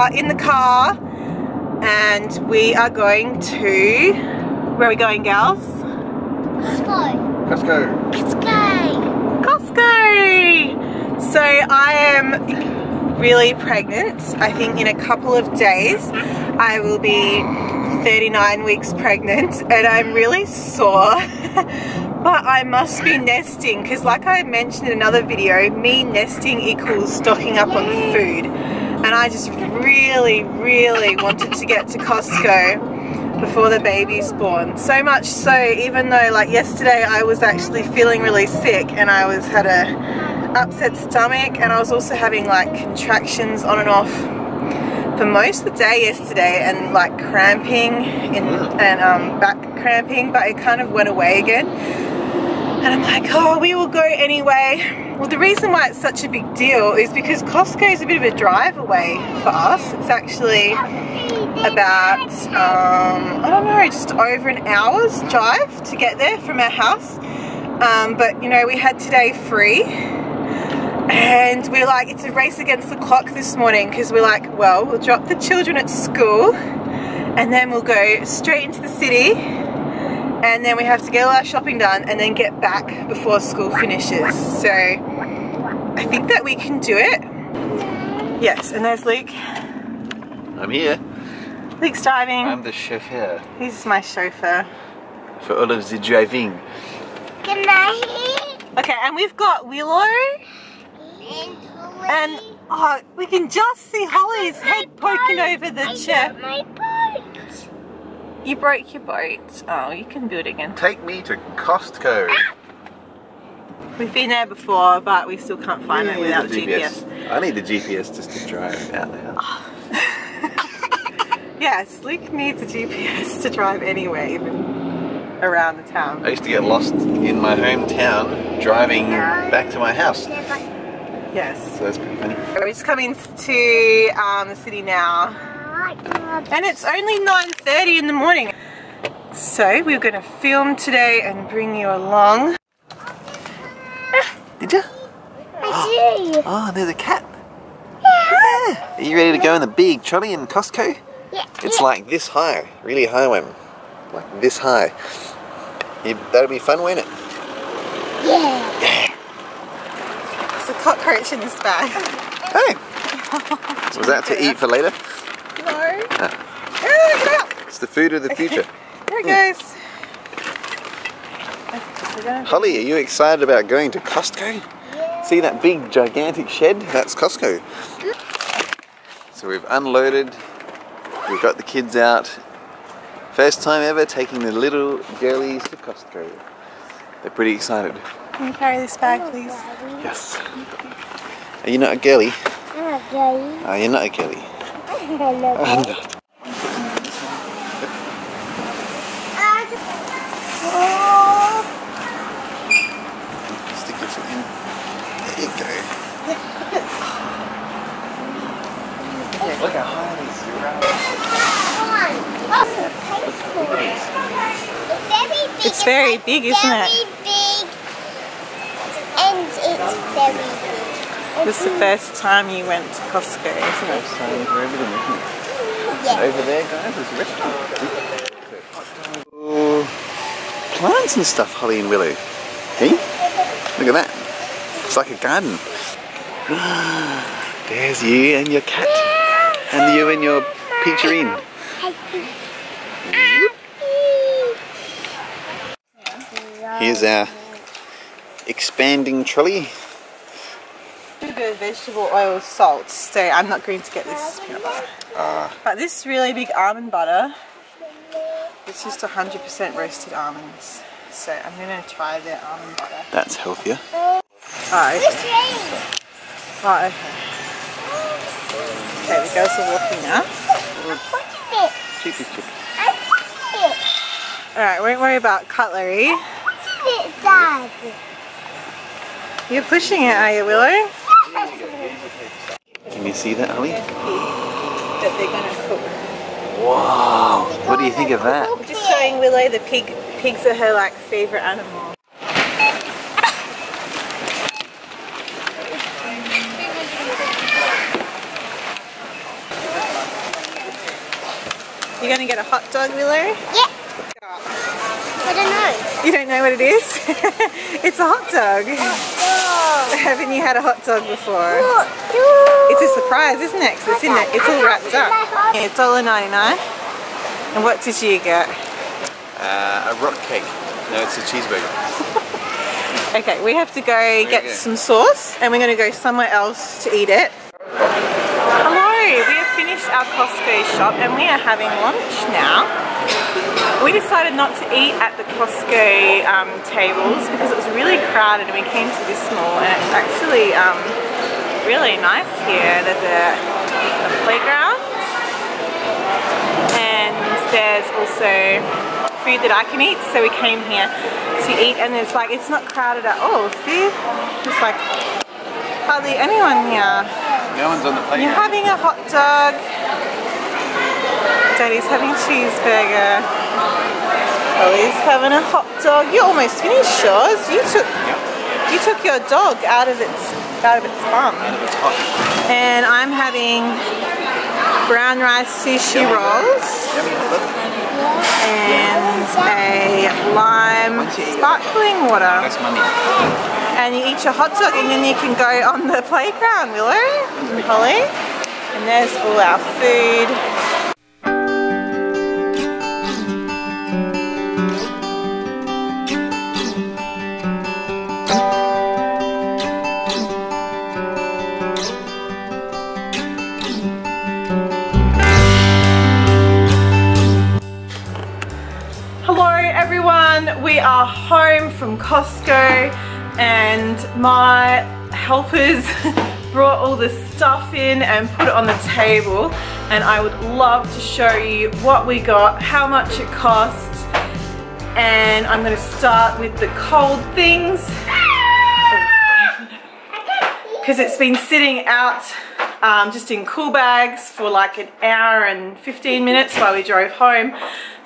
are in the car and we are going to, where are we going gals? Costco. Costco. Costco. Costco! So I am really pregnant. I think in a couple of days I will be 39 weeks pregnant and I'm really sore. but I must be nesting because like I mentioned in another video, me nesting equals stocking up on food. And I just really, really wanted to get to Costco before the baby's born. So much so, even though like yesterday I was actually feeling really sick and I was had a upset stomach and I was also having like contractions on and off for most of the day yesterday and like cramping in, and um, back cramping but it kind of went away again and I'm like, oh, we will go anyway. Well, the reason why it's such a big deal is because Costco is a bit of a drive away for us. It's actually about, um, I don't know, just over an hour's drive to get there from our house. Um, but, you know, we had today free. And we're like, it's a race against the clock this morning because we're like, well, we'll drop the children at school and then we'll go straight into the city and then we have to get all our shopping done and then get back before school finishes. So I think that we can do it. Yes, and there's Luke. I'm here. Luke's driving. I'm the chauffeur He's my chauffeur. for all of the driving. Can I Okay, and we've got Willow And and oh, we can just see Holly's head poking over the I chair. Got my boat. You broke your boat. Oh, you can build again. Take me to Costco. We've been there before, but we still can't find it without the GPS. I need the GPS just to drive out there. Yes, Luke needs a GPS to drive anywhere, even around the town. I used to get lost in my hometown driving back to my house. Yes. So that's pretty funny. We're just coming to um, the city now, and it's only 9.30 in the morning. So we're going to film today and bring you along. Ah, did you? I do. Oh, ah, there's a cat. Yeah. Are you ready to go in the big trolley in Costco? Yeah. It's like this high, really high one. Like this high. You, that'll be fun, won't it? Yeah. There's a cockroach in this bag. Hey! Was that to eat for later? No. Ah. Oh, get out. It's the food of the future. There it goes. We're Holly, are you excited about going to Costco? See that big gigantic shed? That's Costco. So we've unloaded, we've got the kids out. First time ever taking the little girlies to Costco. They're pretty excited. Can you carry this bag, please? Yes. Are you not a girly? Okay. Oh, you're not a girly. You're right. It's very big, isn't it? Very big. And it's very big. This is the first time you went to Costco, isn't it? Sign for everything, isn't it? Yeah. Over there, guys, is a restaurant. Oh, plants and stuff, Holly and Willow. Hey? Look at that. It's like a garden. There's you and your cat. And you and your peacherine. Here's our expanding trolley. Sugar, vegetable oil, salt. So I'm not going to get this peanut butter. Ah, But this really big almond butter, it's just 100% roasted almonds. So I'm going to try the almond butter. that's healthier. Oh, okay. Oh, okay. Okay, the girls are walking now. Cheapy cheapy. Alright, won't worry about cutlery. Dad. You're pushing it, are you, Willow? Can you see that, Holly? That they're going to cook. Wow. What do you think of that? Just showing Willow the pig. Pigs are her like favorite animal. You're gonna get a hot dog, Willow? Yeah. I don't know. You don't know what it is? it's a hot dog. Oh. Haven't you had a hot dog before? Look. It's a surprise, isn't it? 'Cause it's in it. It's all wrapped up. Yeah, $1.99. And what did you get? Uh, a rock cake. No, it's a cheeseburger. Okay, we have to go you get go. some sauce and we're going to go somewhere else to eat it. Hello, we have finished our Costco shop and we are having lunch now. We decided not to eat at the Costco um, tables because it was really crowded and we came to this mall and it's actually um, really nice here. There's a, a playground and there's also food that I can eat. So we came here to eat and it's like it's not crowded at all. See? There's like hardly anyone here. No one's on the playground. you're having a hot dog Daddy's having cheeseburger Holly's having a hot dog you almost finished yours you took you took your dog out of its out of its bum It's hot. and I'm having brown rice sushi rolls Yummy and a lime sparkling water. That's money. And you eat your hot dog and then you can go on the playground, Willow and Holly. And there's all our food. From Costco and my helpers brought all the stuff in and put it on the table and I would love to show you what we got, how much it cost and I'm going to start with the cold things because it's been sitting out um, just in cool bags for like an hour and 15 minutes while we drove home.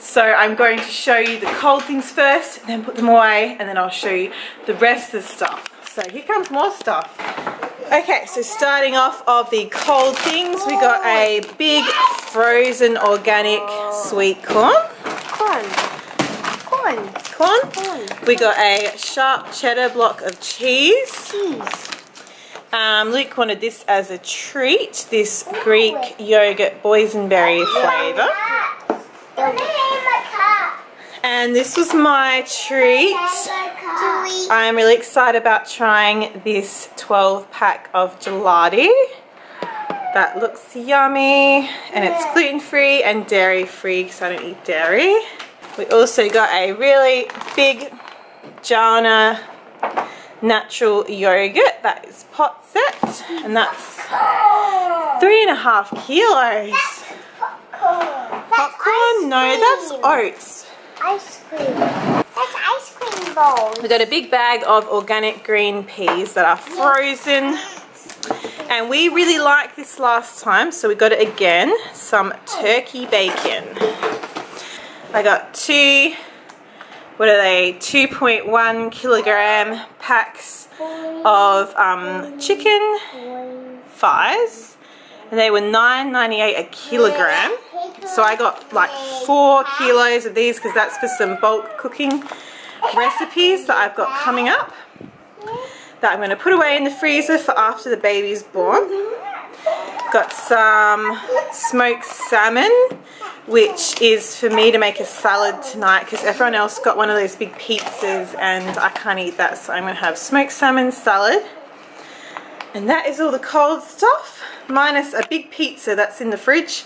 So I'm going to show you the cold things first, then put them away, and then I'll show you the rest of the stuff. So here comes more stuff. Okay, so starting off of the cold things, we got a big frozen organic sweet corn. Corn. Corn. Corn. Corn. We got a sharp cheddar block of cheese. Cheese. Um, Luke wanted this as a treat, this Greek yogurt boysenberry flavour. And this was my treat. I'm really excited about trying this 12 pack of gelati. That looks yummy and it's gluten free and dairy free because I don't eat dairy. We also got a really big Jalna natural yogurt that is pot set and that's three and a half kilos. Popcorn? No, that's oats. Ice cream. That's ice cream bowl. We got a big bag of organic green peas that are frozen. And we really liked this last time, so we got it again. Some turkey bacon. I got two, what are they, 2.1 kilogram packs of um, chicken thighs. And they were $9.98 a kilogram. So I got like four kilos of these because that's for some bulk cooking recipes that I've got coming up that I'm going to put away in the freezer for after the baby's born. Got some smoked salmon which is for me to make a salad tonight because everyone else got one of those big pizzas and I can't eat that so I'm going to have smoked salmon salad. And that is all the cold stuff minus a big pizza that's in the fridge.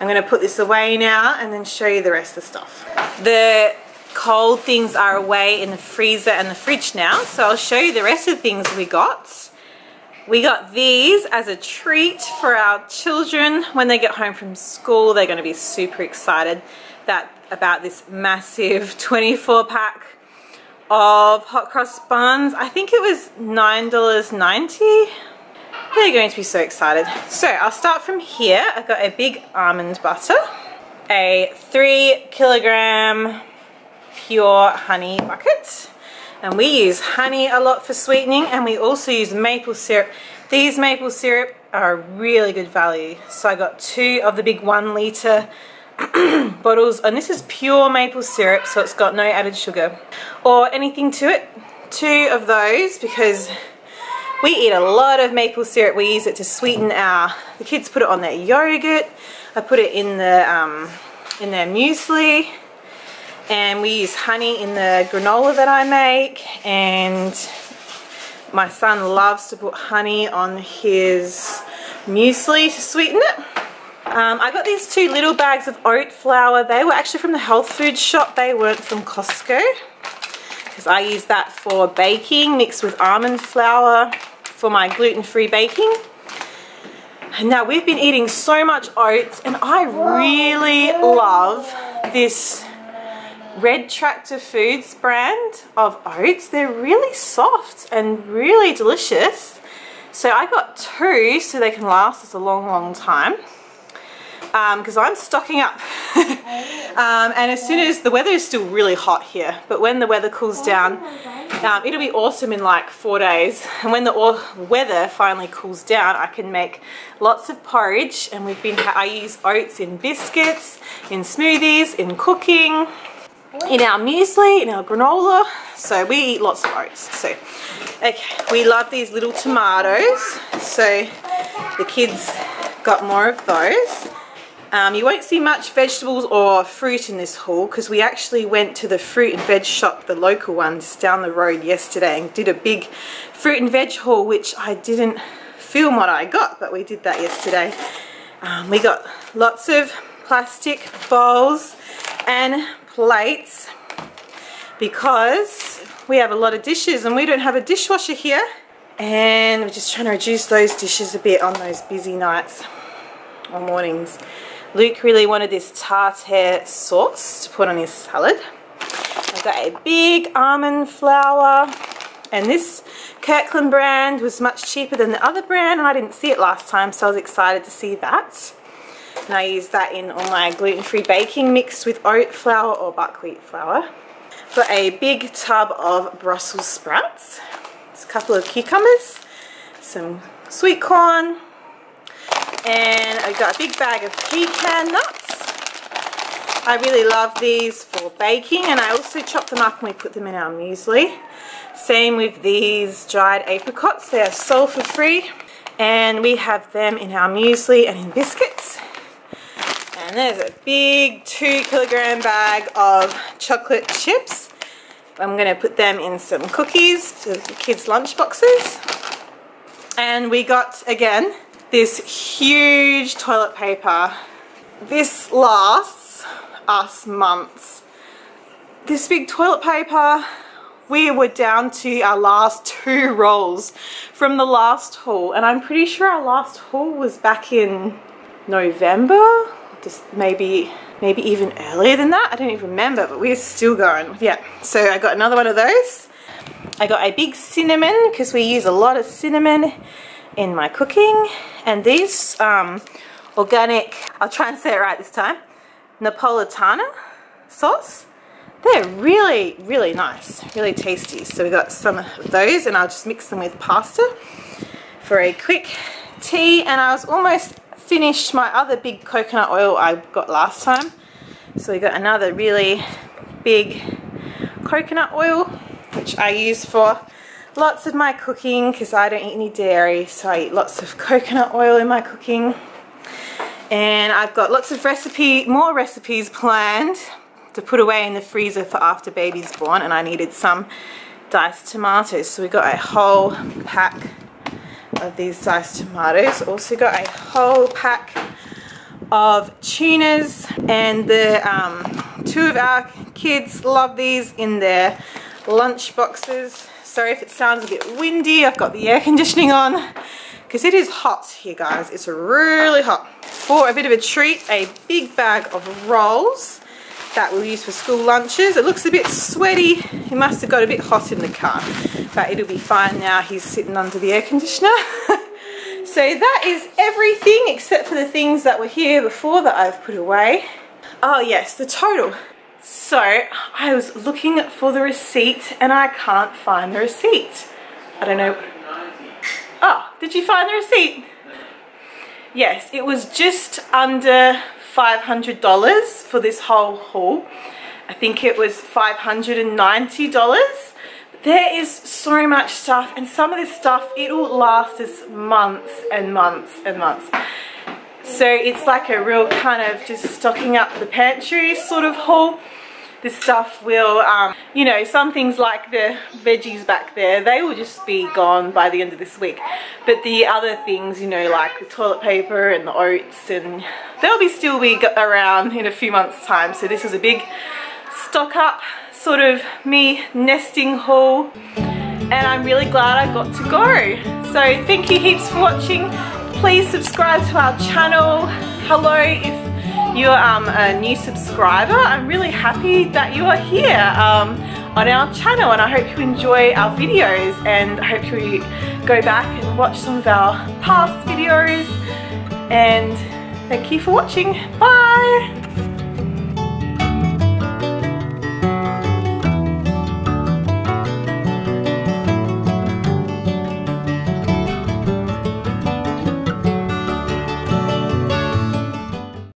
I'm going to put this away now and then show you the rest of the stuff. The cold things are away in the freezer and the fridge now so I'll show you the rest of the things we got. We got these as a treat for our children when they get home from school. They're going to be super excited that about this massive 24 pack of hot cross buns. I think it was $9.90. They're going to be so excited. So I'll start from here. I've got a big almond butter, a three kilogram pure honey bucket. And we use honey a lot for sweetening and we also use maple syrup. These maple syrup are a really good value. So I got two of the big one litre bottles and this is pure maple syrup so it's got no added sugar or anything to it. Two of those because we eat a lot of maple syrup. We use it to sweeten our the kids put it on their yogurt. I put it in the um, in their muesli. And we use honey in the granola that I make. And my son loves to put honey on his muesli to sweeten it. Um, I got these two little bags of oat flour. They were actually from the health food shop. They weren't from Costco because I use that for baking mixed with almond flour for my gluten-free baking. And now we've been eating so much oats and I really love this Red Tractor Foods brand of oats. They're really soft and really delicious. So I got two so they can last us a long, long time. Because um, I'm stocking up. um, and as soon as the weather is still really hot here, but when the weather cools down, um, it'll be awesome in like four days. And when the weather finally cools down, I can make lots of porridge. And we've been, I use oats in biscuits, in smoothies, in cooking in our muesli, in our granola. So we eat lots of oats. So, okay, we love these little tomatoes. So the kids got more of those. Um, you won't see much vegetables or fruit in this haul because we actually went to the fruit and veg shop, the local ones down the road yesterday and did a big fruit and veg haul which I didn't film what I got but we did that yesterday. Um, we got lots of plastic bowls and plates because we have a lot of dishes and we don't have a dishwasher here and we're just trying to reduce those dishes a bit on those busy nights or mornings. Luke really wanted this tartare sauce to put on his salad. I've got a big almond flour and this Kirkland brand was much cheaper than the other brand and I didn't see it last time so I was excited to see that. And I use that in all my gluten-free baking mixed with oat flour or buckwheat flour. Got a big tub of Brussels sprouts, it's a couple of cucumbers, some sweet corn, and I got a big bag of pecan nuts. I really love these for baking and I also chop them up and we put them in our muesli. Same with these dried apricots, they are sulfur free and we have them in our muesli and in biscuits. And there's a big two kilogram bag of chocolate chips. I'm to put them in some cookies for the kids' lunch boxes. And we got, again, this huge toilet paper. This lasts us months. This big toilet paper, we were down to our last two rolls from the last haul. And I'm pretty sure our last haul was back in November just maybe maybe even earlier than that I don't even remember but we're still going yeah so I got another one of those I got a big cinnamon because we use a lot of cinnamon in my cooking. And these um, organic I'll try and say it right this time Napolitana sauce. They're really really nice really tasty. So we got some of those and I'll just mix them with pasta for a quick tea. And I was almost finished my other big coconut oil I got last time. So we got another really big coconut oil, which I use for lots of my cooking because I don't eat any dairy. So I eat lots of coconut oil in my cooking. And I've got lots of recipe, more recipes planned to put away in the freezer for after baby's born. And I needed some diced tomatoes. So we got a whole pack of these diced tomatoes. Also got a whole pack of tunas and the um, two of our kids love these in their lunch boxes. Sorry if it sounds a bit windy, I've got the air conditioning on because it is hot here guys, it's really hot. For a bit of a treat, a big bag of rolls that we'll use for school lunches. It looks a bit sweaty, it must have got a bit hot in the car but it'll be fine now he's sitting under the air conditioner. so that is everything except for the things that were here before that I've put away. Oh yes, the total. So I was looking for the receipt and I can't find the receipt. I don't know. Oh, did you find the receipt? Yes, it was just under $500 for this whole haul. I think it was $590. There is so much stuff and some of this stuff, it'll last us months and months and months. So it's like a real kind of just stocking up the pantry sort of haul. This stuff will, um, you know, some things like the veggies back there, they will just be gone by the end of this week. But the other things, you know, like the toilet paper and the oats and they'll be still be around in a few months time. So this is a big stock up sort of me nesting haul and I'm really glad I got to go. So thank you heaps for watching. Please subscribe to our channel. Hello if you're um, a new subscriber. I'm really happy that you are here um, on our channel and I hope you enjoy our videos and I hope you go back and watch some of our past videos and thank you for watching. Bye!